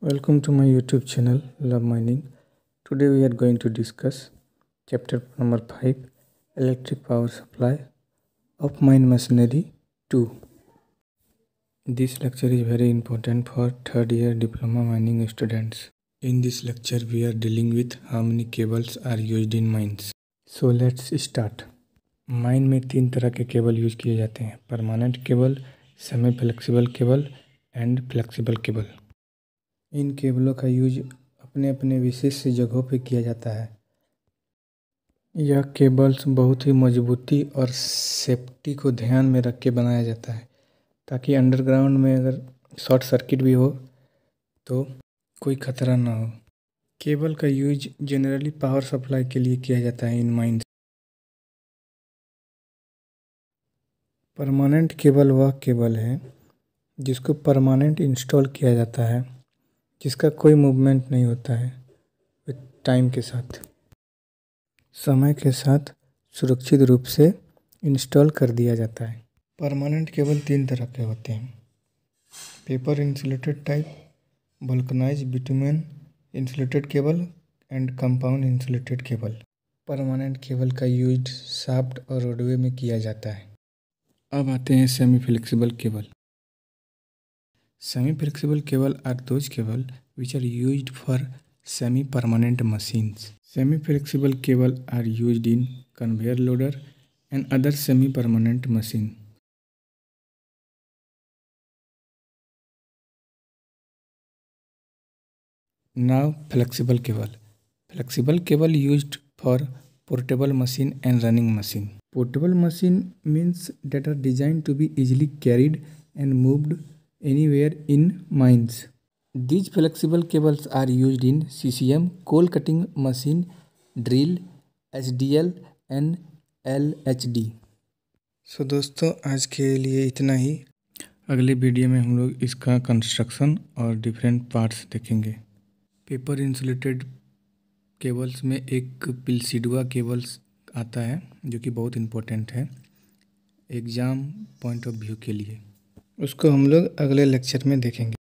Welcome to my YouTube channel Love Mining. Today we are going to discuss chapter number 5 Electric Power Supply of Mine Machinery 2. This lecture is very important for third year diploma mining students. In this lecture we are dealing with how many cables are used in mines. So let's start. Mine में तीन तरह के cable use किए जाते हैं, permanent cable semi flexible cable, and flexible cable. इन केबलों का use अपने अपने विशेष जगहों पर किया जाता है। यह केबल्स बहुत ही मजबूती और सेफ्टी को ध्यान में रख के बनाया जाता है, ताकि अंडरग्राउंड में अगर शॉर्ट सर्किट भी हो तो कोई खतरा ना हो। केबल का यूज़ जनरली पावर सप्लाई के लिए किया जाता है इन माइंस परमानेंट केबल वह केबल है जिसको परमानेंट इंस्टॉल किया जाता है, जिसका कोई मूवमेंट नहीं होता है टाइम के साथ। समय के साथ सुरक्षित रूप से इंस्टॉल कर दिया जाता है। परमानेंट केबल तीन तरह के होते हैं। Paper insulated type vulcanised bitumen insulated cable and compound insulated cable. Permanent cable का यूज़ साफ्ट और रोडवे में किया जाता है। अब आते हैं semi flexible cable semi flexible cable are those cable which are use for semi permanent machines semi flexible cable are use in conveyor loader and other semi permanent machine now, flexible cable. Flexible cable used for portable machine and running machine portable machine means that are design to be easily carried and moved anywhere in mines these flexible cables are use in C C M coal cutting machine drill H D L and L H D so दोस्तों, आज के लिए इतना ही। अगले video में हम लोग इसका कंस्ट्रक्शन और डिफरेंट पार्ट्स देखेंगे। पेपर इंसुलेटेड केबल्स में एक पिलसिडवा केबल्स आता है, जो कि बहुत इम्पोर्टेंट है एग्ज़ाम पॉइंट ऑफ़ व्यू के लिए। उसको हम लोग अगले लेक्चर में देखेंगे।